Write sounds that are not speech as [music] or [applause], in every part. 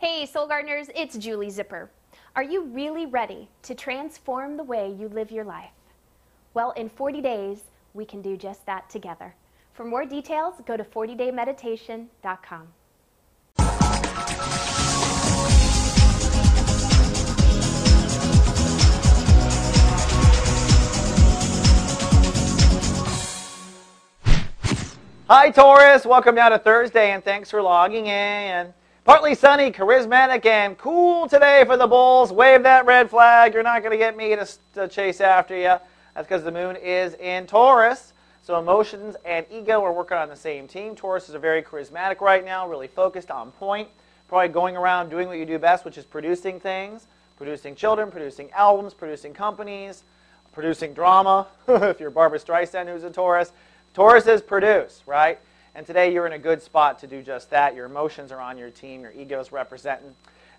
Hey, Soul Gardeners, it's Julie Zipper. Are you really ready to transform the way you live your life? Well, in 40 days, we can do just that together. For more details, go to 40daymeditation.com. Hi, Taurus. Welcome now to Thursday, and thanks for logging in. Partly sunny, charismatic, and cool today for the Bulls. Wave that red flag. You're not going to get me to, to chase after you. That's because the moon is in Taurus. So emotions and ego are working on the same team. Taurus is a very charismatic right now, really focused, on point. Probably going around doing what you do best, which is producing things, producing children, producing albums, producing companies, producing drama. [laughs] if you're Barbra Streisand, who's a Taurus. Tauruses produce, right? And today you're in a good spot to do just that. Your emotions are on your team, your ego's representing.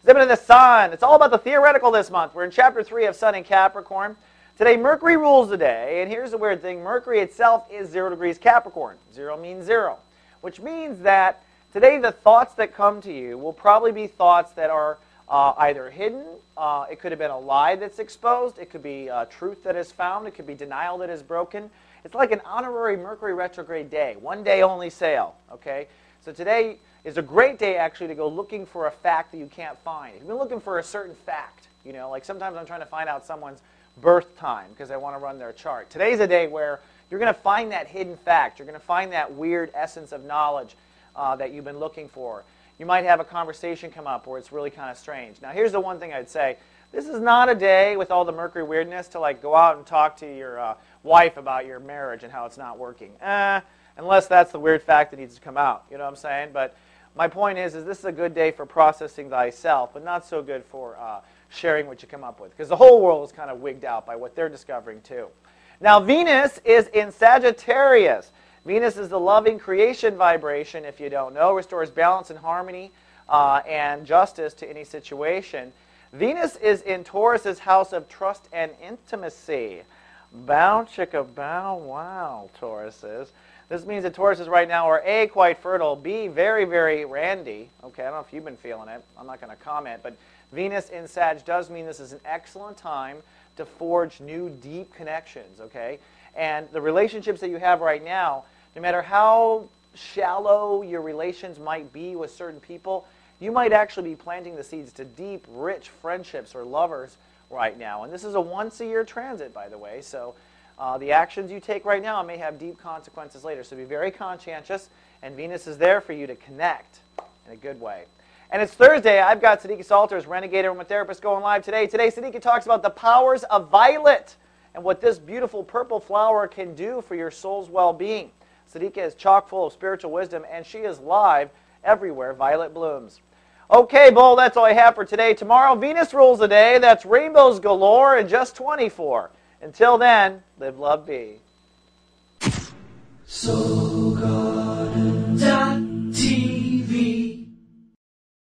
Zipping in the sun. It's all about the theoretical this month. We're in chapter 3 of Sun and Capricorn. Today, Mercury rules the day, and here's the weird thing Mercury itself is 0 degrees Capricorn. 0 means 0, which means that today the thoughts that come to you will probably be thoughts that are uh, either hidden, uh, it could have been a lie that's exposed, it could be uh, truth that is found, it could be denial that is broken. It's like an honorary Mercury retrograde day, one day only sale, okay? So today is a great day actually to go looking for a fact that you can't find. If you've been looking for a certain fact, you know, like sometimes I'm trying to find out someone's birth time because I want to run their chart. Today's a day where you're going to find that hidden fact. You're going to find that weird essence of knowledge uh, that you've been looking for. You might have a conversation come up where it's really kind of strange. Now, here's the one thing I'd say. This is not a day with all the Mercury weirdness to like go out and talk to your uh, wife about your marriage and how it's not working. Eh, unless that's the weird fact that needs to come out. You know what I'm saying? But my point is, is this is a good day for processing thyself, but not so good for uh, sharing what you come up with. Because the whole world is kind of wigged out by what they're discovering too. Now, Venus is in Sagittarius. Venus is the loving creation vibration, if you don't know, restores balance and harmony uh, and justice to any situation. Venus is in Taurus's house of trust and intimacy. Bow chicka bow wow, Taurus is. This means that Tauruses right now are A, quite fertile, B, very, very randy. Okay, I don't know if you've been feeling it. I'm not going to comment. But Venus in Sag does mean this is an excellent time to forge new, deep connections, okay? And the relationships that you have right now, no matter how shallow your relations might be with certain people, you might actually be planting the seeds to deep, rich friendships or lovers right now. And this is a once a year transit, by the way. So uh, the actions you take right now may have deep consequences later. So be very conscientious. And Venus is there for you to connect in a good way. And it's Thursday. I've got Sadika Salters, Renegade Aromatherapist, going live today. Today, Sadika talks about the powers of violet and what this beautiful purple flower can do for your soul's well being. Sadika is chock full of spiritual wisdom, and she is live everywhere Violet blooms. Okay, Bull, that's all I have for today. Tomorrow, Venus rules the day. That's rainbows galore and just 24. Until then, live, love, be. So God.